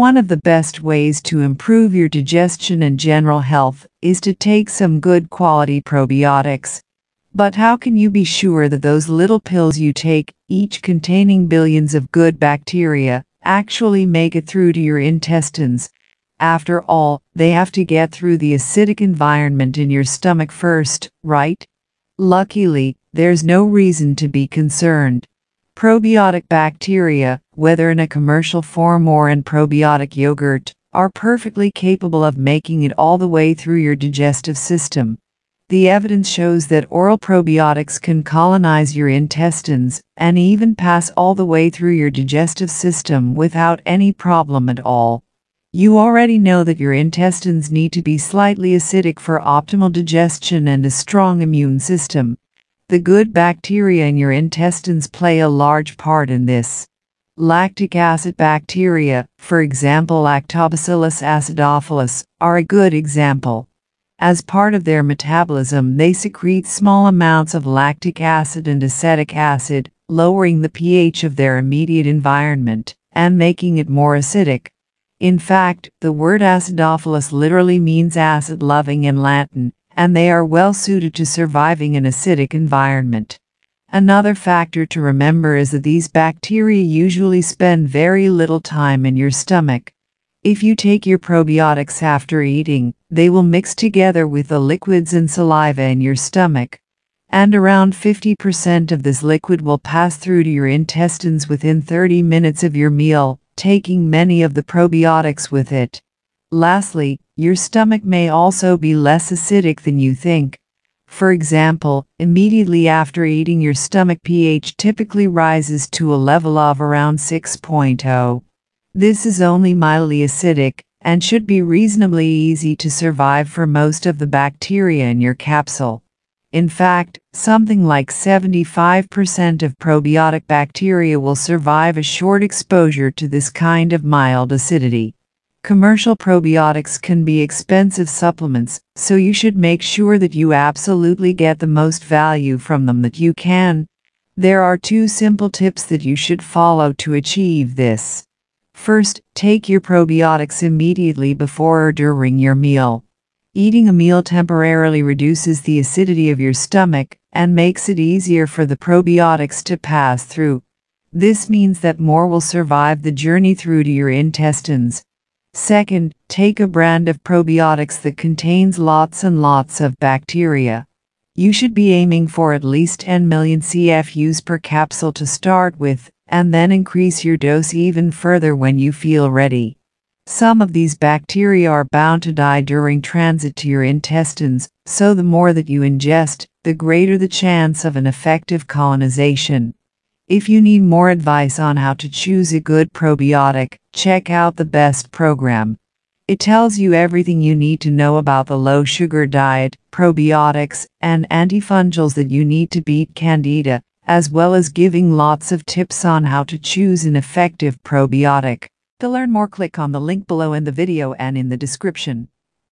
one of the best ways to improve your digestion and general health is to take some good quality probiotics. But how can you be sure that those little pills you take, each containing billions of good bacteria, actually make it through to your intestines? After all, they have to get through the acidic environment in your stomach first, right? Luckily, there's no reason to be concerned. Probiotic bacteria, whether in a commercial form or in probiotic yogurt, are perfectly capable of making it all the way through your digestive system. The evidence shows that oral probiotics can colonize your intestines and even pass all the way through your digestive system without any problem at all. You already know that your intestines need to be slightly acidic for optimal digestion and a strong immune system. The good bacteria in your intestines play a large part in this. Lactic acid bacteria, for example Lactobacillus acidophilus, are a good example. As part of their metabolism, they secrete small amounts of lactic acid and acetic acid, lowering the pH of their immediate environment and making it more acidic. In fact, the word acidophilus literally means acid loving in Latin, and they are well suited to surviving an acidic environment. Another factor to remember is that these bacteria usually spend very little time in your stomach. If you take your probiotics after eating, they will mix together with the liquids and saliva in your stomach. And around 50% of this liquid will pass through to your intestines within 30 minutes of your meal, taking many of the probiotics with it. Lastly, your stomach may also be less acidic than you think. For example, immediately after eating your stomach pH typically rises to a level of around 6.0. This is only mildly acidic and should be reasonably easy to survive for most of the bacteria in your capsule. In fact, something like 75% of probiotic bacteria will survive a short exposure to this kind of mild acidity. Commercial probiotics can be expensive supplements, so you should make sure that you absolutely get the most value from them that you can. There are two simple tips that you should follow to achieve this. First, take your probiotics immediately before or during your meal. Eating a meal temporarily reduces the acidity of your stomach and makes it easier for the probiotics to pass through. This means that more will survive the journey through to your intestines. Second, take a brand of probiotics that contains lots and lots of bacteria. You should be aiming for at least 10 million CFUs per capsule to start with, and then increase your dose even further when you feel ready. Some of these bacteria are bound to die during transit to your intestines, so the more that you ingest, the greater the chance of an effective colonization. If you need more advice on how to choose a good probiotic, check out the best program. It tells you everything you need to know about the low sugar diet, probiotics, and antifungals that you need to beat candida, as well as giving lots of tips on how to choose an effective probiotic. To learn more click on the link below in the video and in the description.